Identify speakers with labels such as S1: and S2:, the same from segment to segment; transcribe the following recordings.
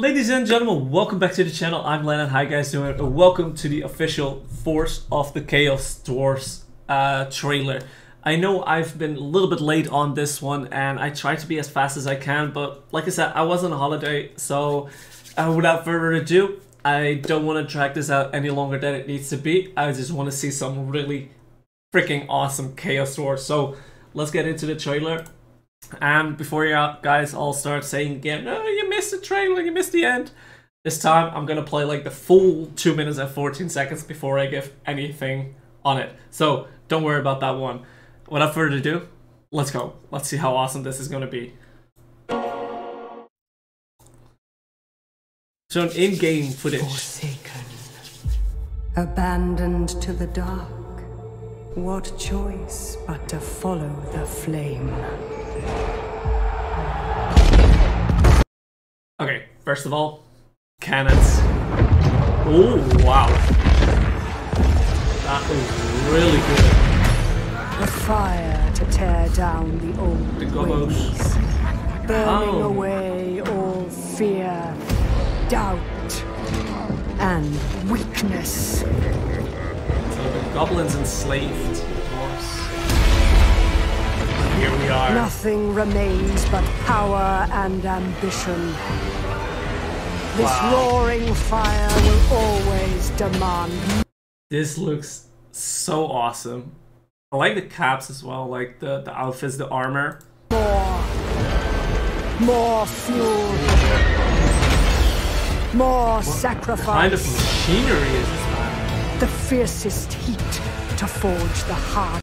S1: Ladies and gentlemen, welcome back to the channel. I'm Lanon. Hi guys doing? Uh, Welcome to the official Forge of the Chaos Dwarfs uh, trailer. I know I've been a little bit late on this one and I try to be as fast as I can, but like I said, I was on a holiday, so uh, without further ado, I don't want to drag this out any longer than it needs to be. I just want to see some really freaking awesome Chaos Dwarfs. So let's get into the trailer. And before you guys all start saying again, you missed the trailer, you missed the end. This time I'm gonna play like the full 2 minutes and 14 seconds before I give anything on it. So don't worry about that one. Without further ado, let's go. Let's see how awesome this is gonna be. So an in-game footage.
S2: Forsaken, abandoned to the dark. What choice but to follow the flame?
S1: First of all, cannons. Oh wow. That was really good.
S2: The fire to tear down the old
S1: The
S2: ways, burning
S1: Oh.
S2: away all fear, doubt, and weakness.
S1: So the goblins enslaved dwarves. Here we are.
S2: Nothing remains but power and ambition. This
S1: Wow.
S2: roaring fire will always demand
S1: This looks so awesome. I like the caps as well, like the, the outfits, the armor.
S2: more. More fuel. More sacrifice.
S1: Kind of machinery is this man?
S2: the fiercest heat to forge the heart.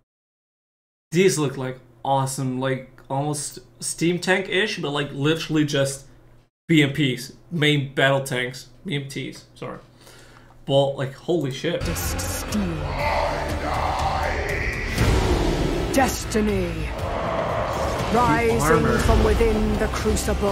S1: These look like awesome, like almost steam tank-ish, but like literally just BMPs, main battle tanks, BMTs, sorry. But like, holy shit.
S2: steel. Destiny. Rising
S1: armor.
S2: from within the crucible.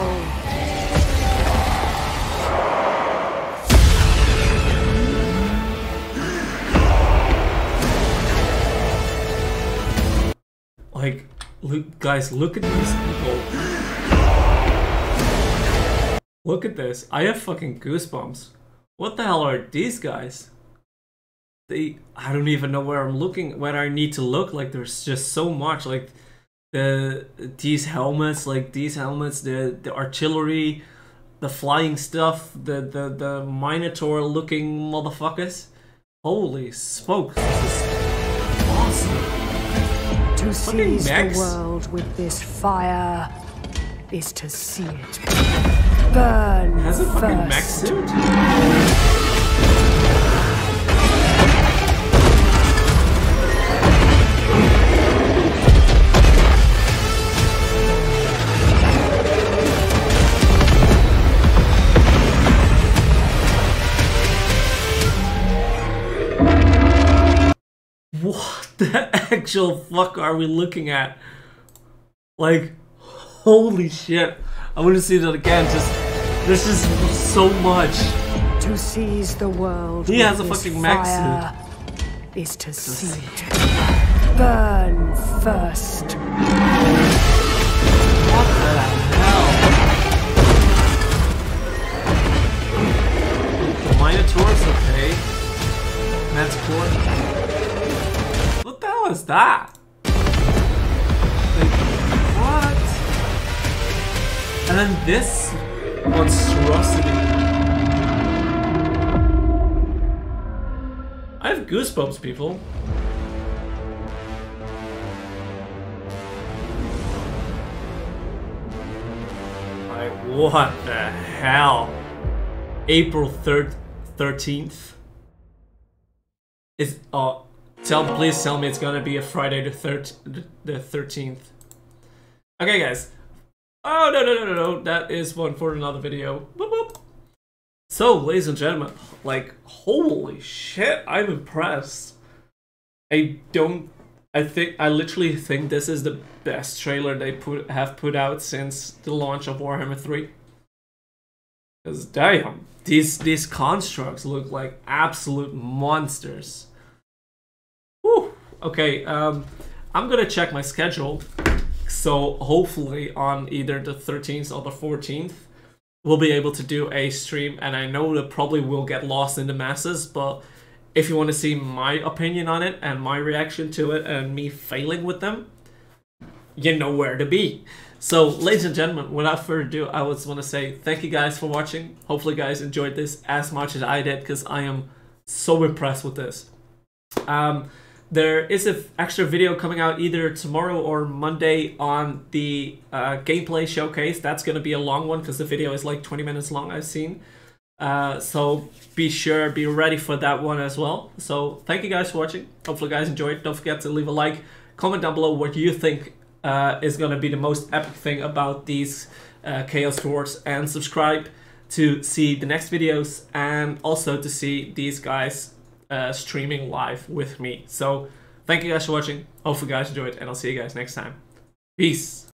S1: Like, look, guys, look at these people. Look at this. I have fucking goosebumps. What the hell are these guys? They, I don't even know where I'm looking, where I need to look. Like, there's just so much. Like, the these helmets, like these helmets, the the artillery, the flying stuff, the the the minotaur looking motherfuckers. Holy smokes! This is awesome.
S2: To seize the world with this fire is to see it burn
S1: Has a fucking mech suit? What the actual fuck are we looking at? Like, holy shit. I want to see that again. Just, there's is so much.
S2: To seize the world
S1: He has a fucking
S2: fire is to see it burn first.
S1: What the hell? The Minotaur's okay. That's cool. What the hell is that? Like, what? And then this monstrosity. I have goosebumps, people. Like, what the hell? April 3rd, 13th? Is, uh, tell, please tell me it's gonna be a Friday the 3rd, the 13th. Okay, guys. Oh, no, no, no, no, no. That is one for another video. Boop, boop. So, ladies and gentlemen, like, holy shit, I'm impressed. I don't I think I literally think this is the best trailer they put have put out since the launch of Warhammer 3. Cause damn, these these constructs look like absolute monsters. Whew. Okay, um, I'm gonna check my schedule. So hopefully on either the 13th or the 14th, we'll be able to do a stream, and I know that probably will get lost in the masses, but if you want to see my opinion on it and my reaction to it and me failing with them, you know where to be. So, ladies and gentlemen, without further ado, I just want to say thank you guys for watching. Hopefully, you guys enjoyed this as much as I did because I am so impressed with this. Um, there is an extra video coming out either tomorrow or Monday on the uh, gameplay showcase. That's going to be a long one because the video is like 20 minutes long, I've seen. Uh, so be sure, be ready for that one as well. So thank you guys for watching. Hopefully guys enjoyed. Don't forget to leave a like, comment down below what you think uh, is going to be the most epic thing about these uh, Chaos Dwarfs and subscribe to see the next videos and also to see these guys uh, streaming live with me. So thank you guys for watching. Hopefully you guys enjoyed and I'll see you guys next time. Peace.